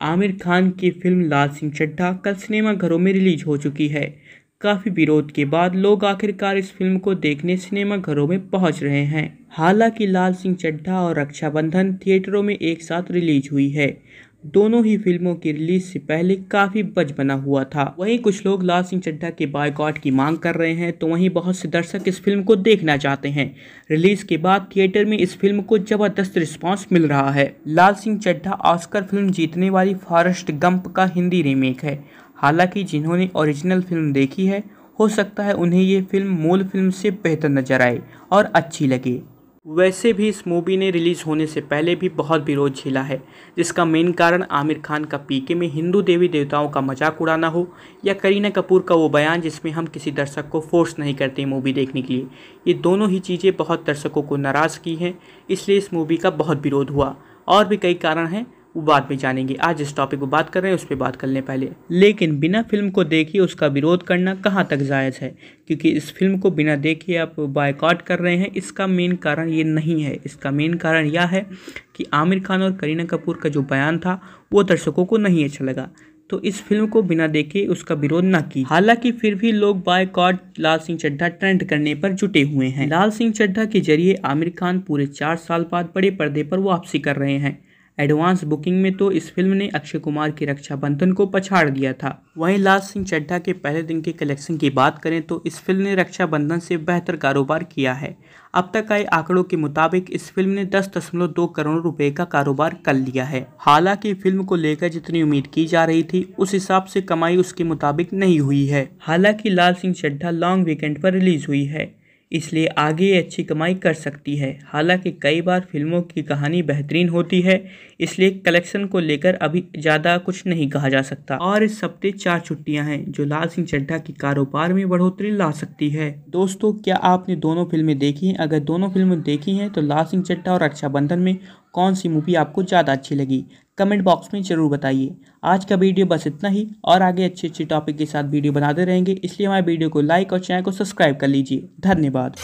आमिर खान की फ़िल्म लाल सिंह चड्ढा कल सिनेमाघरों में रिलीज़ हो चुकी है। काफ़ी विरोध के बाद लोग आखिरकार इस फ़िल्म को देखने सिनेमाघरों में पहुँच रहे हैं। हालाँकि लाल सिंह चड्ढा और रक्षाबंधन थिएटरों में एक साथ रिलीज़ हुई है। दोनों ही फ़िल्मों की रिलीज़ से पहले काफ़ी बज बना हुआ था। वहीं कुछ लोग लाल सिंह चड्ढा के बायकॉट की मांग कर रहे हैं तो वहीं बहुत से दर्शक इस फ़िल्म को देखना चाहते हैं। रिलीज़ के बाद थिएटर में इस फ़िल्म को ज़बरदस्त रिस्पांस मिल रहा है। लाल सिंह चड्ढा ऑस्कर फ़िल्म जीतने वाली फॉरेस्ट गंप का हिंदी रीमेक है। हालाँकि जिन्होंने ओरिजिनल फ़िल्म देखी है, हो सकता है उन्हें ये फ़िल्म मूल फ़िल्म से बेहतर नज़र आए और अच्छी लगे। वैसे भी इस मूवी ने रिलीज़ होने से पहले भी बहुत विरोध झेला है, जिसका मेन कारण आमिर खान का पीके में हिंदू देवी देवताओं का मज़ाक उड़ाना हो या करीना कपूर का वो बयान जिसमें हम किसी दर्शक को फोर्स नहीं करते मूवी देखने के लिए। ये दोनों ही चीज़ें बहुत दर्शकों को नाराज़ की हैं, इसलिए इस मूवी का बहुत विरोध हुआ। और भी कई कारण हैं वो बाद में जानेंगे। आज इस टॉपिक को बात कर रहे हैं, उस पर बात कर लें पहले। लेकिन बिना फ़िल्म को देखे उसका विरोध करना कहाँ तक जायज़ है? क्योंकि इस फ़िल्म को बिना देखे आप बायकॉट कर रहे हैं, इसका मेन कारण ये नहीं है। इसका मेन कारण यह है कि आमिर खान और करीना कपूर का जो बयान था, वो दर्शकों को नहीं अच्छा लगा। तो इस फ़िल्म को बिना देखे उसका विरोध न की हालाँकि फिर भी लोग बायकॉट लाल सिंह चड्ढा ट्रेंड करने पर जुटे हुए हैं। लाल सिंह चड्ढा के ज़रिए आमिर खान पूरे चार साल बाद बड़े पर्दे पर वापसी कर रहे हैं। एडवांस बुकिंग में तो इस फ़िल्म ने अक्षय कुमार की रक्षाबंधन को पछाड़ दिया था। वहीं लाल सिंह चड्ढा के पहले दिन के कलेक्शन की बात करें तो इस फ़िल्म ने रक्षाबंधन से बेहतर कारोबार किया है। अब तक आए आंकड़ों के मुताबिक इस फ़िल्म ने दस दशमलव दो करोड़ रुपए का कारोबार कर लिया है। हालाँकि फ़िल्म को लेकर जितनी उम्मीद की जा रही थी, उस हिसाब से कमाई उसके मुताबिक नहीं हुई है। हालाँकि लाल सिंह चड्ढा लॉन्ग वीकेंड पर रिलीज़ हुई है। इसलिए आगे अच्छी कमाई कर सकती है। हालाँकि कई बार फ़िल्मों की कहानी बेहतरीन होती है, इसलिए कलेक्शन को लेकर अभी ज़्यादा कुछ नहीं कहा जा सकता। और इस हफ़्ते चार छुट्टियाँ हैं, जो लाल सिंह चड्ढा के कारोबार में बढ़ोतरी ला सकती है। दोस्तों, क्या आपने दोनों फ़िल्में देखी हैं? अगर दोनों फ़िल्में देखी हैं तो लाल सिंह चड्ढा और रक्षाबंधन में कौन सी मूवी आपको ज़्यादा अच्छी लगी? कमेंट बॉक्स में ज़रूर बताइए। आज का वीडियो बस इतना ही, और आगे अच्छे अच्छे टॉपिक के साथ वीडियो बनाते रहेंगे, इसलिए हमारे वीडियो को लाइक और चैनल को सब्सक्राइब कर लीजिए। धन्यवाद।